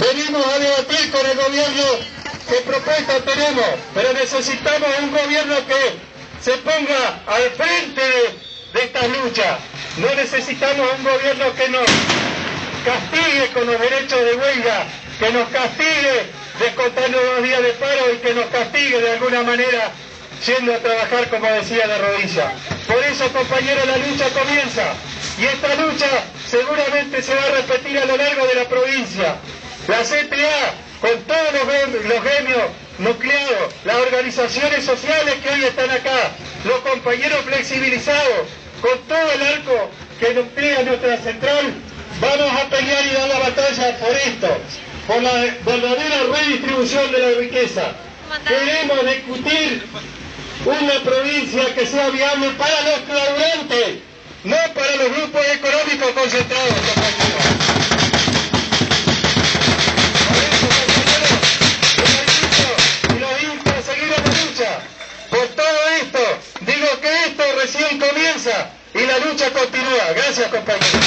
Venimos a debatir con el gobierno qué propuesta tenemos, pero necesitamos un gobierno que se ponga al frente de esta lucha. No necesitamos un gobierno que nos castigue con los derechos de huelga, que nos castigue descontando dos días de paro y que nos castigue de alguna manera yendo a trabajar, como decía, de rodilla. Por eso, compañeros, la lucha comienza. Y esta lucha seguramente se va a repetir a lo largo de la provincia. La CTA, con todos los gremios nucleados, las organizaciones sociales que hoy están acá, los compañeros flexibilizados, con todo el arco que nuclea nuestra central, vamos a pelear y dar la batalla por esto, por la verdadera redistribución de la riqueza. Queremos discutir una provincia que sea viable para los claudiantes, no para los grupos económicos concentrados, recién comienza y la lucha continúa. Gracias, compañeros.